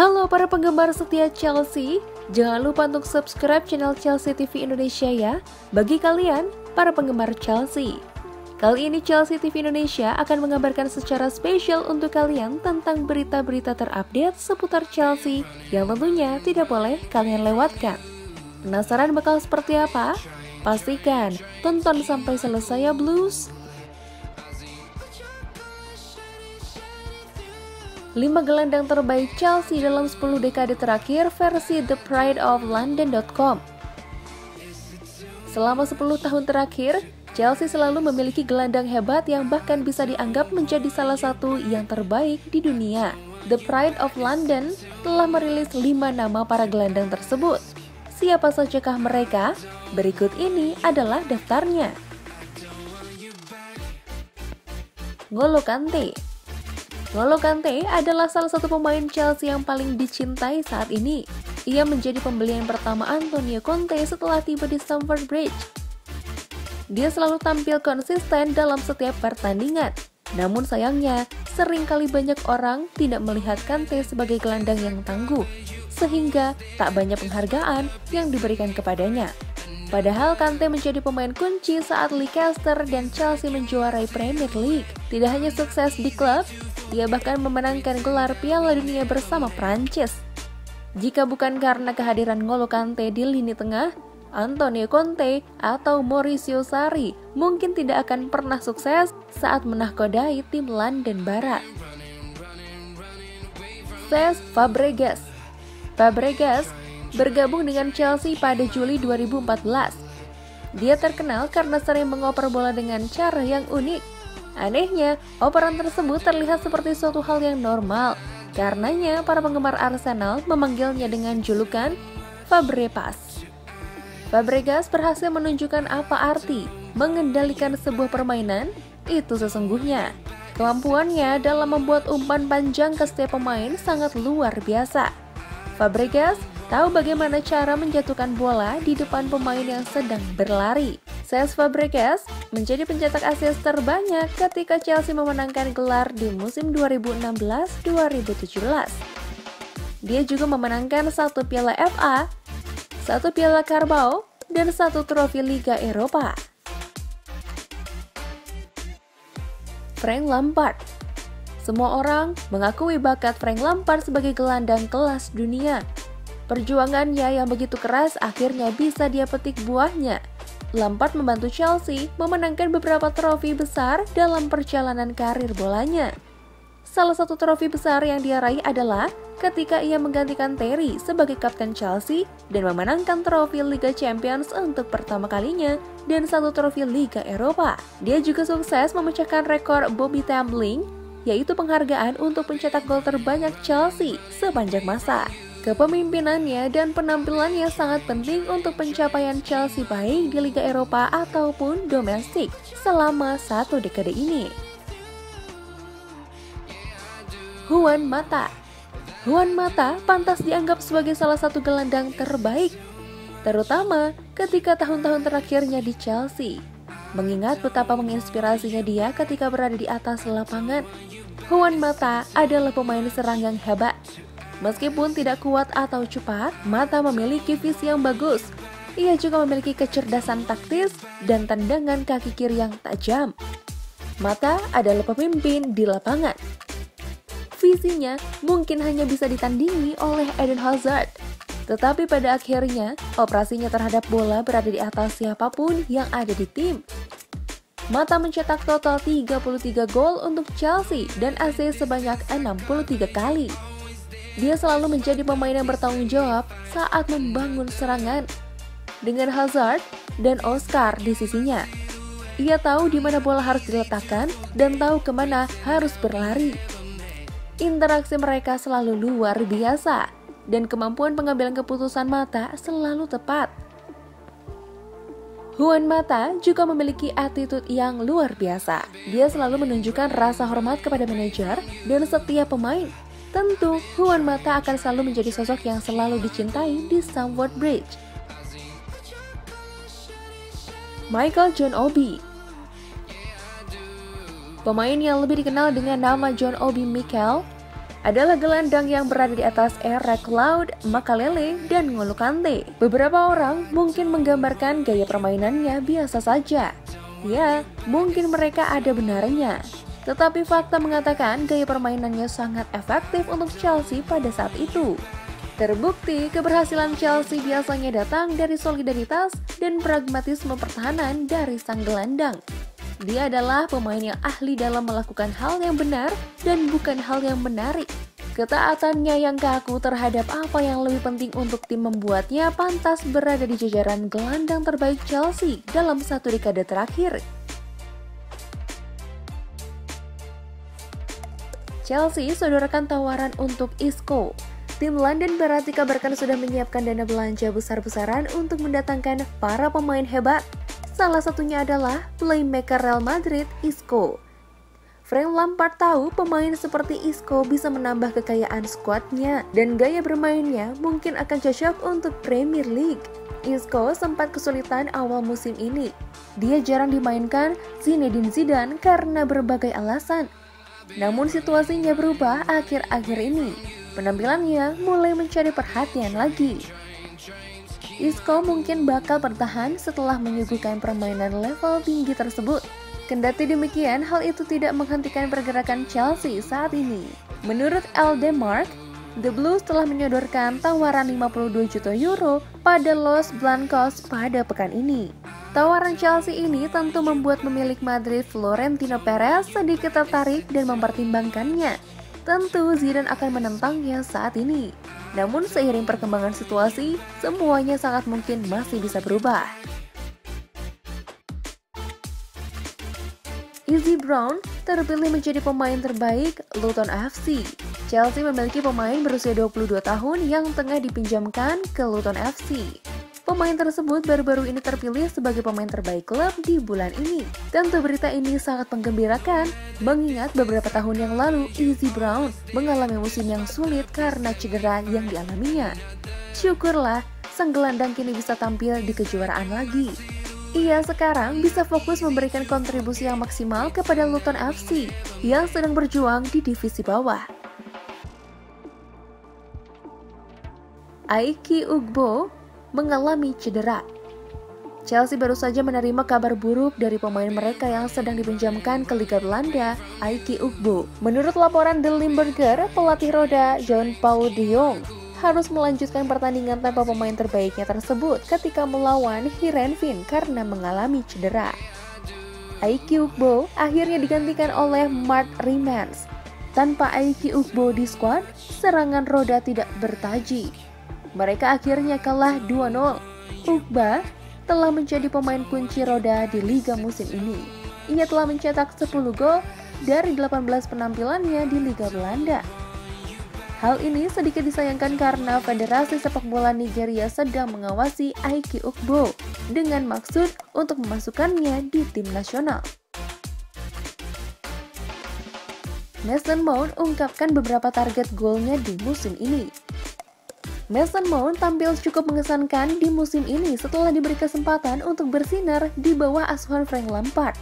Halo para penggemar setia Chelsea, jangan lupa untuk subscribe channel Chelsea TV Indonesia ya. Bagi kalian, para penggemar Chelsea. Kali ini Chelsea TV Indonesia akan mengabarkan secara spesial untuk kalian tentang berita-berita terupdate seputar Chelsea yang tentunya tidak boleh kalian lewatkan. Penasaran bakal seperti apa? Pastikan tonton sampai selesai ya Blues! 5 gelandang terbaik Chelsea dalam 10 dekade terakhir versi theprideoflondon.com Selama 10 tahun terakhir, Chelsea selalu memiliki gelandang hebat yang bahkan bisa dianggap menjadi salah satu yang terbaik di dunia. The Pride of London telah merilis 5 nama para gelandang tersebut. Siapa sajakah mereka? Berikut ini adalah daftarnya. Ngolo Kante N'Golo Kante adalah salah satu pemain Chelsea yang paling dicintai saat ini. Ia menjadi pembelian pertama Antonio Conte setelah tiba di Stamford Bridge. Dia selalu tampil konsisten dalam setiap pertandingan. Namun sayangnya, sering kali banyak orang tidak melihat Kante sebagai gelandang yang tangguh, sehingga tak banyak penghargaan yang diberikan kepadanya. Padahal Kante menjadi pemain kunci saat Leicester dan Chelsea menjuarai Premier League. Tidak hanya sukses di klub, ia bahkan memenangkan gelar Piala Dunia bersama Prancis. Jika bukan karena kehadiran Ngolo Kante di lini tengah, Antonio Conte atau Mauricio Sarri mungkin tidak akan pernah sukses saat menahkodai tim London Barat. Cesc Fabregas Fabregas bergabung dengan Chelsea pada Juli 2014. Dia terkenal karena sering mengoper bola dengan cara yang unik Anehnya, operan tersebut terlihat seperti suatu hal yang normal. Karenanya, para penggemar Arsenal memanggilnya dengan julukan Fabregas. Fabregas berhasil menunjukkan apa arti mengendalikan sebuah permainan itu sesungguhnya. Kemampuannya dalam membuat umpan panjang ke setiap pemain sangat luar biasa. Fabregas tahu bagaimana cara menjatuhkan bola di depan pemain yang sedang berlari. Cesc Fabregas menjadi pencetak assist terbanyak ketika Chelsea memenangkan gelar di musim 2016-2017. Dia juga memenangkan satu piala FA, satu piala Carabao, dan satu trofi Liga Eropa. Frank Lampard Semua orang mengakui bakat Frank Lampard sebagai gelandang kelas dunia. Perjuangannya yang begitu keras akhirnya bisa dia petik buahnya Lampard membantu Chelsea memenangkan beberapa trofi besar dalam perjalanan karir bolanya. Salah satu trofi besar yang dia raih adalah ketika ia menggantikan Terry sebagai kapten Chelsea dan memenangkan trofi Liga Champions untuk pertama kalinya dan satu trofi Liga Eropa. Dia juga sukses memecahkan rekor Bobby Tambling, yaitu penghargaan untuk pencetak gol terbanyak Chelsea sepanjang masa. Kepemimpinannya dan penampilannya sangat penting untuk pencapaian Chelsea baik di Liga Eropa ataupun domestik selama satu dekade ini. Juan Mata Juan Mata pantas dianggap sebagai salah satu gelandang terbaik, terutama ketika tahun-tahun terakhirnya di Chelsea. Mengingat betapa menginspirasinya dia ketika berada di atas lapangan, Juan Mata adalah pemain serang yang hebat Meskipun tidak kuat atau cepat, Mata memiliki visi yang bagus. Ia juga memiliki kecerdasan taktis dan tendangan kaki kiri yang tajam. Mata adalah pemimpin di lapangan. Visinya mungkin hanya bisa ditandingi oleh Eden Hazard. Tetapi pada akhirnya, operasinya terhadap bola berada di atas siapa pun yang ada di tim. Mata mencetak total 33 gol untuk Chelsea dan assist sebanyak 63 kali. Dia selalu menjadi pemain yang bertanggung jawab saat membangun serangan. Dengan Hazard dan Oscar di sisinya, ia tahu di mana bola harus diletakkan dan tahu ke mana harus berlari. Interaksi mereka selalu luar biasa, dan kemampuan pengambilan keputusan Mata selalu tepat. Juan Mata juga memiliki attitude yang luar biasa. Dia selalu menunjukkan rasa hormat kepada manajer dan setiap pemain Tentu, Juan Mata akan selalu menjadi sosok yang selalu dicintai di Stamford Bridge. Michael John Obi Pemain yang lebih dikenal dengan nama John Obi Mikel adalah gelandang yang berada di atas Eric Cloud, Makalele, dan Ngolo Kante. Beberapa orang mungkin menggambarkan gaya permainannya biasa saja. Ya, mungkin mereka ada benarnya. Tetapi fakta mengatakan gaya permainannya sangat efektif untuk Chelsea pada saat itu. Terbukti keberhasilan Chelsea biasanya datang dari solidaritas dan pragmatisme pertahanan dari sang gelandang. Dia adalah pemain yang ahli dalam melakukan hal yang benar dan bukan hal yang menarik. Ketaatannya yang kaku terhadap apa yang lebih penting untuk tim membuatnya pantas berada di jajaran gelandang terbaik Chelsea dalam satu dekade terakhir. Chelsea sodorkan tawaran untuk Isco. Tim London Barat dikabarkan sudah menyiapkan dana belanja besar-besaran untuk mendatangkan para pemain hebat. Salah satunya adalah playmaker Real Madrid, Isco. Frank Lampard tahu pemain seperti Isco bisa menambah kekayaan skuadnya dan gaya bermainnya mungkin akan cocok untuk Premier League. Isco sempat kesulitan awal musim ini. Dia jarang dimainkan Zinedine Zidane karena berbagai alasan, namun situasinya berubah akhir-akhir ini. Penampilannya mulai mencari perhatian lagi. Isco mungkin bakal bertahan setelah menyuguhkan permainan level tinggi tersebut. Kendati demikian, hal itu tidak menghentikan pergerakan Chelsea saat ini. Menurut Eldemark, The Blues telah menyodorkan tawaran 52 juta euro pada Los Blancos pada pekan ini. Tawaran Chelsea ini tentu membuat pemilik Madrid Florentino Perez sedikit tertarik dan mempertimbangkannya. Tentu Zidane akan menentangnya saat ini. Namun seiring perkembangan situasi, semuanya sangat mungkin masih bisa berubah. Izzy Brown terpilih menjadi pemain terbaik Luton FC. Chelsea memiliki pemain berusia 22 tahun yang tengah dipinjamkan ke Luton FC. Pemain tersebut baru-baru ini terpilih sebagai pemain terbaik klub di bulan ini. Tentu berita ini sangat menggembirakan, mengingat beberapa tahun yang lalu Izzy Brown mengalami musim yang sulit karena cedera yang dialaminya. Syukurlah, sang gelandang kini bisa tampil di kejuaraan lagi. Ia sekarang bisa fokus memberikan kontribusi yang maksimal kepada Luton FC yang sedang berjuang di divisi bawah. Aiki Ugbo mengalami cedera. Chelsea baru saja menerima kabar buruk dari pemain mereka yang sedang dipinjamkan ke Liga Belanda, Aiki Ugbo. Menurut laporan The Limburger, pelatih roda John Paul de Jong harus melanjutkan pertandingan tanpa pemain terbaiknya tersebut ketika melawan Heerenveen karena mengalami cedera. Aiki Ugbo akhirnya digantikan oleh Mark Riemanns. Tanpa Aiki Ugbo di squad, serangan roda tidak bertaji. Mereka akhirnya kalah 2-0. Ugba telah menjadi pemain kunci roda di liga musim ini. Ia telah mencetak 10 gol dari 18 penampilannya di Liga Belanda. Hal ini sedikit disayangkan karena Federasi Sepak Bola Nigeria sedang mengawasi Aiki Ugbo dengan maksud untuk memasukkannya di tim nasional. Mason Mount ungkapkan beberapa target golnya di musim ini. Mason Mount tampil cukup mengesankan di musim ini setelah diberi kesempatan untuk bersinar di bawah asuhan Frank Lampard.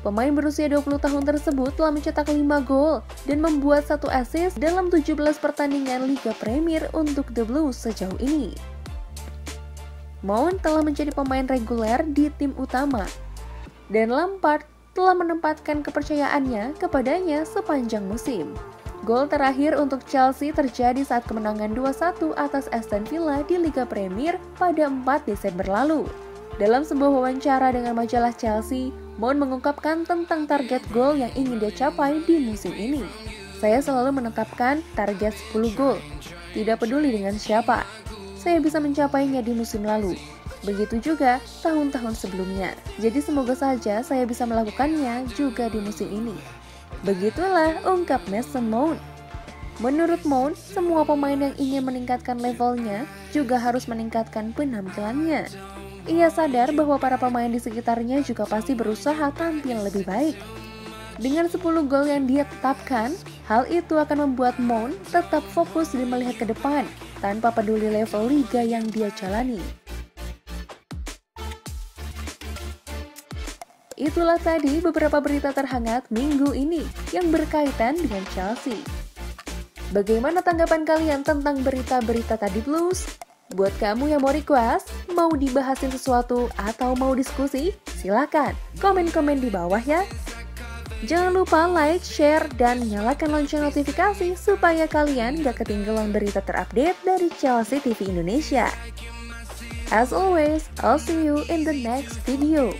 Pemain berusia 20 tahun tersebut telah mencetak 5 gol dan membuat satu assist dalam 17 pertandingan Liga Premier untuk The Blues sejauh ini. Mount telah menjadi pemain reguler di tim utama, dan Lampard telah menempatkan kepercayaannya kepadanya sepanjang musim. Gol terakhir untuk Chelsea terjadi saat kemenangan 2-1 atas Aston Villa di Liga Premier pada 4 Desember lalu. Dalam sebuah wawancara dengan majalah Chelsea, Mount mengungkapkan tentang target gol yang ingin dia capai di musim ini. Saya selalu menetapkan target 10 gol, tidak peduli dengan siapa. Saya bisa mencapainya di musim lalu. Begitu juga tahun-tahun sebelumnya. Jadi semoga saja saya bisa melakukannya juga di musim ini. Begitulah ungkap Mason Mount. Menurut Mount, semua pemain yang ingin meningkatkan levelnya juga harus meningkatkan penampilannya. Ia sadar bahwa para pemain di sekitarnya juga pasti berusaha tampil lebih baik. Dengan 10 gol yang dia tetapkan, hal itu akan membuat Mount tetap fokus dan melihat ke depan tanpa peduli level liga yang dia jalani. Itulah tadi beberapa berita terhangat minggu ini yang berkaitan dengan Chelsea. Bagaimana tanggapan kalian tentang berita-berita tadi blues? Buat kamu yang mau request, mau dibahasin sesuatu atau mau diskusi, silakan komen-komen di bawah ya. Jangan lupa like, share, dan nyalakan lonceng notifikasi supaya kalian gak ketinggalan berita terupdate dari Chelsea TV Indonesia. As always, I'll see you in the next video.